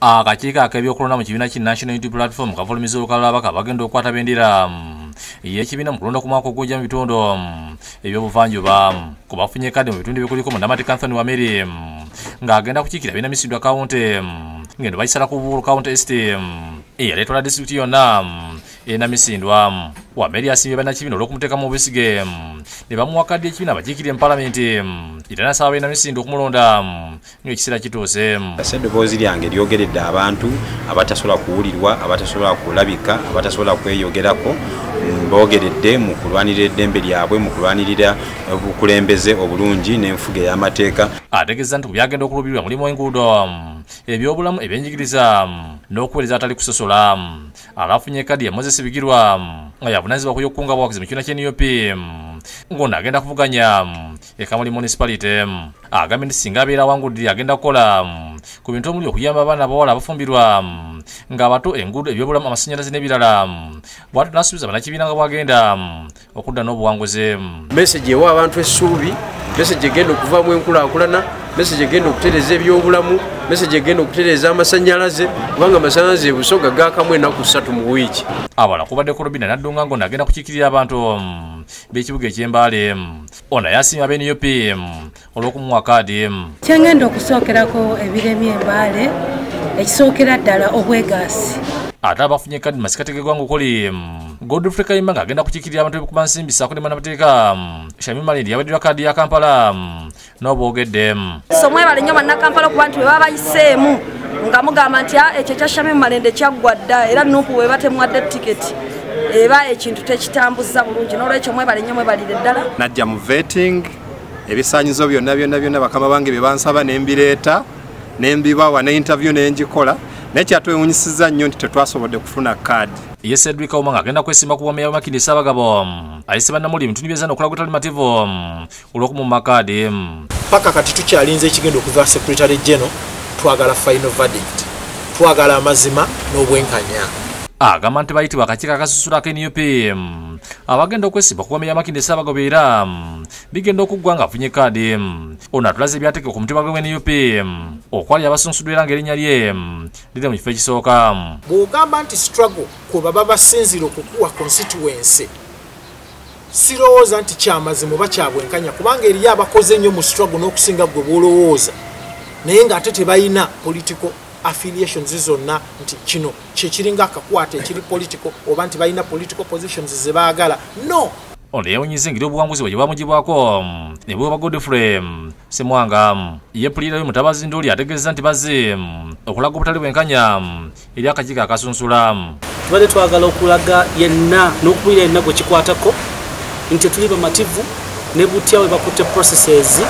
akakiiko ak'ebyokulonda mu kibiina ki national unity platform kafulumiza olukalala baka bagenda okukwata bendera yekibiina mu kulonda ku mwaka ogujja mu bitundu ebyobuvanjuba ku bafunye kadi mu bitundu ebikuliko mu namati kanthony wameri ng'agenda kukiikira bina misindwa kawunti ngendo bayisala ku bulu kawunti est eyaleetwala disitulikiti yonna ena misindwa wameri asimbye bannakibiina olw'okumuteeka mu bubisige ne bamuwa kadi ekibiina bakiikirire mu palamenti era nasaba balina misindwa okumulonda ng'ekiseera kituuse eddoboozi lyange lyogeredde abantu abatasobola kuwulirwa abatasobola kulabika abatasobola kweyogerako bogeredde mu kulwanirira eddembe lyabwe mu kulwanirira obukulembeze obulungi n'enfuga ey'amateeka. Ategeeza nti ku byagenda okulubirwa mulimu enguudo ebyobulamu ebyenjigiriza n'okuweereza atali kusosola alafunye kadi ya moses bigirwa nga yavunanyizibwa ku y'okukunga bwawagizi mu kibiina ky'nup ng'ono agenda kuvuganya ekamuli municipality agambye nti singa abeera awangudde agenda kukola ku bintu omuli okuyamba abaana abawala abafumbirwa ng'abato enguudo ebyobulamu amasannyalaze n'ebirala bwati nasuubiza bannakibiina nga bwagenda okudda n'obuwanguzi mesagi ewa abantu essuubi mesagi egenda okuvaamu enkulaakulana mesagi egenda okutereeza ebyobulamu mesagi egenda okutereeza amasannyalaze kubanga amasannyalaze ebusoga gaakamu ennaku ssatu mu wiiki. Abalala kubadde kolobina naddunga ngo nagenda kukiikirira abantu b'ekibuga ekyembaale ono yasiima benup olw'okumuwa kaadi kyengenda okusookerako ebiremye embaale ekisookera ddala obwegaasi. Ate abafunye kadi masikategegwanga okuli godfrey kayimba ng'agenda kukiikirira abantu bekuba nsimbi saako ne bannamateeka shami malindi yabaddirwa kaadi ya kampala n'oboogedde so mwebale nnyo bannakampala okuba nti bwe baba bayiseemu nga mugamba nti ekyo kya shami malende kyaggwa dda era nupu we batemwadde tiketi eba ekintu tekitambuza bulungi. N'olwekyo mwebale nnyo mwebalire ddala. Najja mu vetting ebisaanyizo byonna byonna byonna bakama bange bye bansaba nembireeta nembibawa ne interview nengikola naye kyatwewunyisiza nnyo nti tetwasobodde kufuna kaadi. Ye cedric kauma ng'agenda kwesimba ku bwameya bwemakindi esabagabo ayise bannamuli ebintu nibyeza nokola gutali mativu olw'okumuma kaadi. Paka kati tukyalinza ekigenda okuva secretary geno twagala final verdict. Twagala amazima n'obwenkanya agamba nti bayitibwa akakiiko akasusula ak'nup abagenda okwesimba ku bwameya makindi esabagabo era bigenda okuggwa ng'afunye kaadi ono atulaze ebyateeke ku mutima gwe nup okwali abasunsuddwa era ng'erinnya lye liri mu kifo ekisooka bw'ogamba nti struggle kwe baba basinzire okukuwa constituency. Sirowooza nti kyamazima oba kyabwenkanya kubanga eriyo abakoze ennyo mu struggle n'okusinga gwe bwolowooza naye ng'ate tebalina political affiliations zonna nti kino kyekiringa akakwata ekiri political oba nti balina political positions zebaagala no! Ono yewunyiza engeri obuwanguzi bwe gye bwamugibwako ne bweba godfrey semwanga ye pulira y'omutabazi ndooli ategeeza nti bazze okulaga obutali bwenkanya eri akakiiko akasunsula. Tubadde twagala okulaga yenna n'okubulira yenna gwe kikwatako nti tetuli bamativu ne butya bwe bakutte processes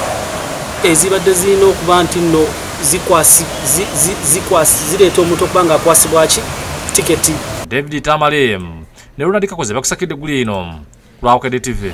ezibadde zirina okuba nti nno zireeta omuntu okuba nga akwasibwaki tiketi david tamale ne ronald kakoze bakusakidde egguli eno lwawukede tv